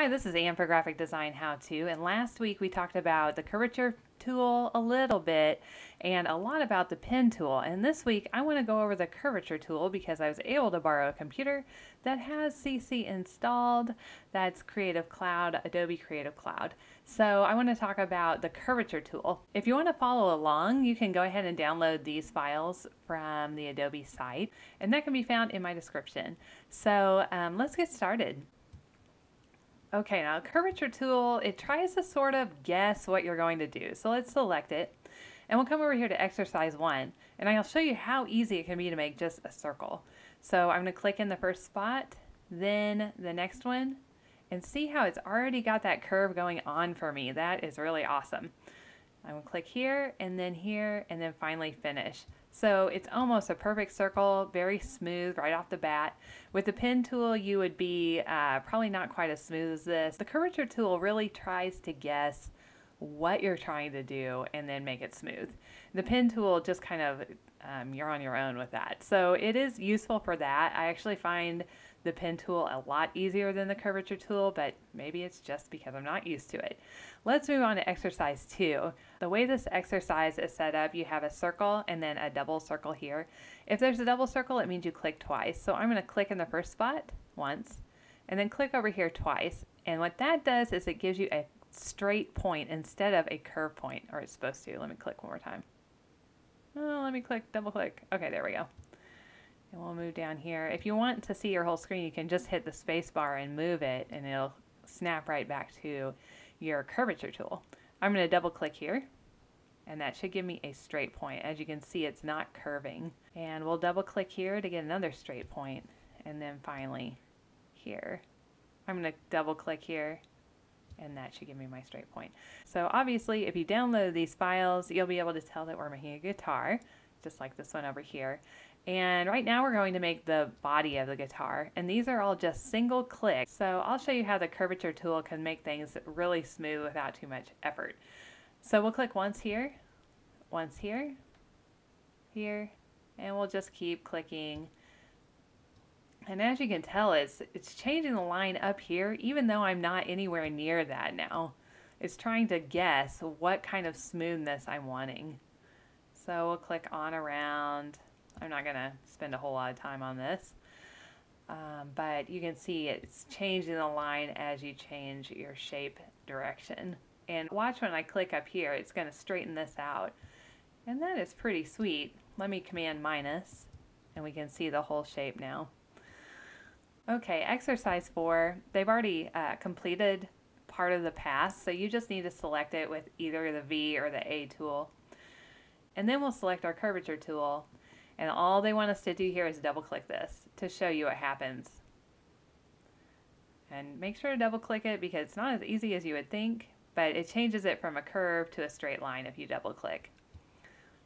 Hi, this is Anne for Graphic Design How To, and last week we talked about the curvature tool a little bit and a lot about the pen tool. And this week I want to go over the curvature tool because I was able to borrow a computer that has CC installed. That's Creative Cloud, Adobe Creative Cloud. So I want to talk about the curvature tool. If you want to follow along, you can go ahead and download these files from the Adobe site, and that can be found in my description. So um, let's get started. Okay, now curvature tool, it tries to sort of guess what you're going to do. So let's select it and we'll come over here to exercise one and I'll show you how easy it can be to make just a circle. So I'm going to click in the first spot, then the next one and see how it's already got that curve going on for me. That is really awesome. I'm going to click here and then here and then finally finish. So it's almost a perfect circle, very smooth right off the bat. With the pen tool, you would be uh, probably not quite as smooth as this. The curvature tool really tries to guess what you're trying to do and then make it smooth. The pen tool just kind of, um, you're on your own with that. So it is useful for that. I actually find the pen tool a lot easier than the curvature tool, but maybe it's just because I'm not used to it. Let's move on to exercise two. The way this exercise is set up, you have a circle and then a double circle here. If there's a double circle, it means you click twice. So I'm going to click in the first spot once and then click over here twice. And what that does is it gives you a straight point instead of a curve point, or it's supposed to. Let me click one more time. Oh, let me click, double click. Okay, there we go. And we'll move down here. If you want to see your whole screen, you can just hit the space bar and move it and it'll snap right back to your curvature tool. I'm going to double click here and that should give me a straight point. As you can see, it's not curving. And we'll double click here to get another straight point and then finally here. I'm going to double click here and that should give me my straight point. So obviously if you download these files you'll be able to tell that we're making a guitar just like this one over here and right now we're going to make the body of the guitar and these are all just single clicks. So I'll show you how the curvature tool can make things really smooth without too much effort. So we'll click once here, once here, here, and we'll just keep clicking. And as you can tell, it's, it's changing the line up here, even though I'm not anywhere near that now. It's trying to guess what kind of smoothness I'm wanting. So we'll click on around, I'm not going to spend a whole lot of time on this. Um, but you can see it's changing the line as you change your shape direction. And watch when I click up here, it's going to straighten this out. And that is pretty sweet. Let me command minus, and we can see the whole shape now. Okay, exercise four, they've already uh, completed part of the path, so you just need to select it with either the V or the A tool. And then we'll select our curvature tool and all they want us to do here is double click this to show you what happens. And make sure to double click it because it's not as easy as you would think, but it changes it from a curve to a straight line if you double click.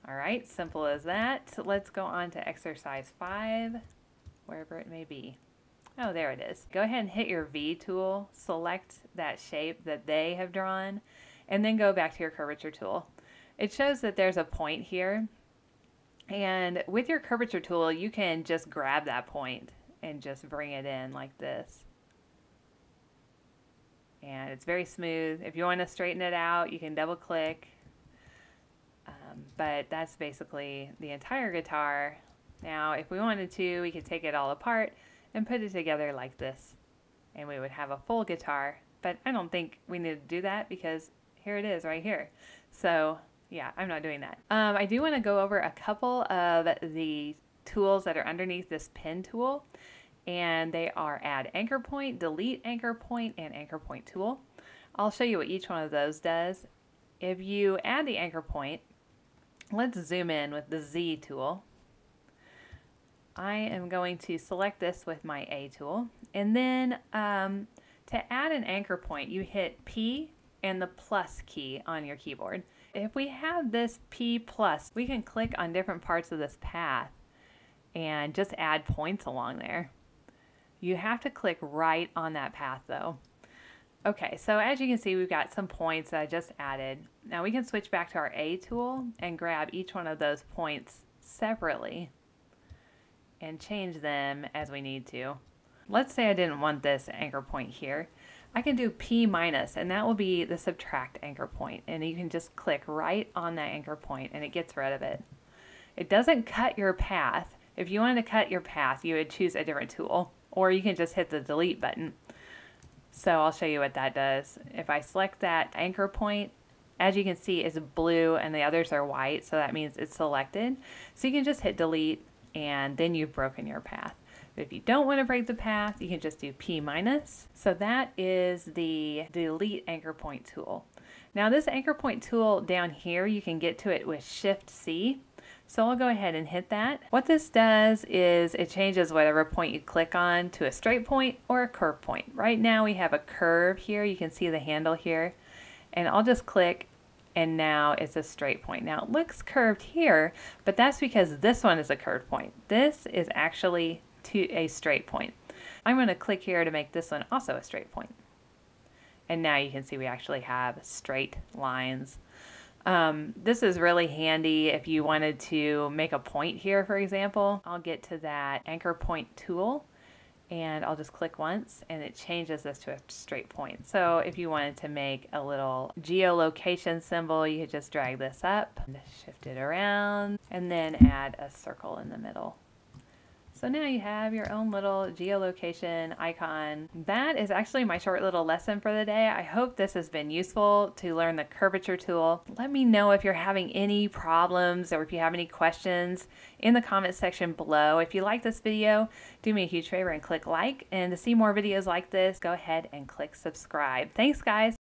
All right, simple as that. So let's go on to exercise five, wherever it may be. Oh, there it is. Go ahead and hit your V tool, select that shape that they have drawn, and then go back to your curvature tool. It shows that there's a point here, and with your curvature tool, you can just grab that point and just bring it in like this. And it's very smooth. If you want to straighten it out, you can double click. Um, but that's basically the entire guitar. Now, if we wanted to, we could take it all apart and put it together like this. And we would have a full guitar. But I don't think we need to do that because here it is right here. So yeah, I'm not doing that. Um, I do want to go over a couple of the tools that are underneath this pen tool and they are add anchor point, delete anchor point, and anchor point tool. I'll show you what each one of those does. If you add the anchor point, let's zoom in with the Z tool. I am going to select this with my A tool and then um, to add an anchor point you hit P and the plus key on your keyboard. If we have this P plus, we can click on different parts of this path and just add points along there. You have to click right on that path though. Okay, so as you can see, we've got some points that I just added. Now we can switch back to our A tool and grab each one of those points separately and change them as we need to. Let's say I didn't want this anchor point here. I can do P minus and that will be the subtract anchor point. and you can just click right on that anchor point and it gets rid of it. It doesn't cut your path. If you wanted to cut your path you would choose a different tool or you can just hit the delete button. So I'll show you what that does. If I select that anchor point as you can see it's blue and the others are white so that means it's selected. So you can just hit delete and then you've broken your path. If you don't want to break the path, you can just do P minus. So that is the delete anchor point tool. Now this anchor point tool down here, you can get to it with Shift C. So I'll go ahead and hit that. What this does is it changes whatever point you click on to a straight point or a curve point. Right now we have a curve here. You can see the handle here. And I'll just click and now it's a straight point. Now it looks curved here, but that's because this one is a curved point. This is actually to a straight point. I'm going to click here to make this one also a straight point. And now you can see we actually have straight lines. Um, this is really handy if you wanted to make a point here, for example. I'll get to that anchor point tool and I'll just click once and it changes this to a straight point. So if you wanted to make a little geolocation symbol, you could just drag this up, shift it around, and then add a circle in the middle. So now you have your own little geolocation icon. That is actually my short little lesson for the day. I hope this has been useful to learn the curvature tool. Let me know if you're having any problems or if you have any questions in the comment section below. If you like this video, do me a huge favor and click like. And to see more videos like this, go ahead and click subscribe. Thanks guys.